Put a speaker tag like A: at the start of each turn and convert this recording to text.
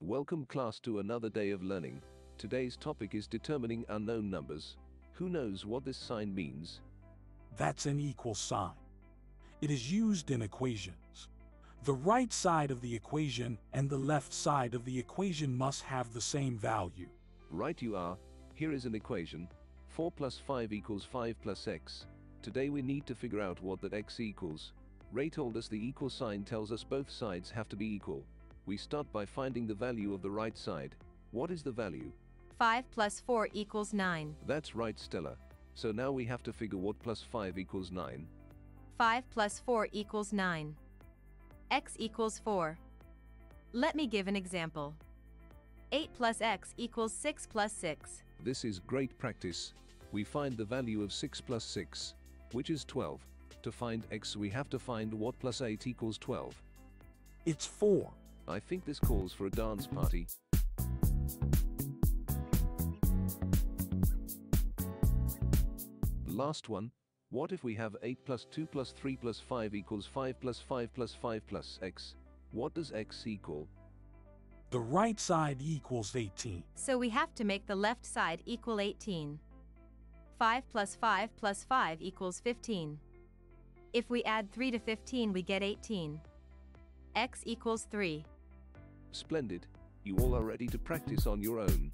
A: Welcome class to another day of learning. Today's topic is determining unknown numbers. Who knows what this sign means?
B: That's an equal sign. It is used in equations. The right side of the equation and the left side of the equation must have the same value.
A: Right you are. Here is an equation. 4 plus 5 equals 5 plus x. Today we need to figure out what that x equals. Ray told us the equal sign tells us both sides have to be equal. We start by finding the value of the right side. What is the value?
C: 5 plus 4 equals 9.
A: That's right Stella. So now we have to figure what plus 5 equals 9.
C: 5 plus 4 equals 9. x equals 4. Let me give an example. 8 plus x equals 6 plus 6.
A: This is great practice. We find the value of 6 plus 6, which is 12. To find x we have to find what plus 8 equals 12.
B: It's 4.
A: I think this calls for a dance party. Last one. What if we have 8 plus 2 plus 3 plus 5 equals 5 plus 5 plus 5 plus x? What does x equal?
B: The right side equals 18.
C: So we have to make the left side equal 18. 5 plus 5 plus 5 equals 15. If we add 3 to 15 we get 18. x equals 3.
A: Splendid. You all are ready to practice on your own.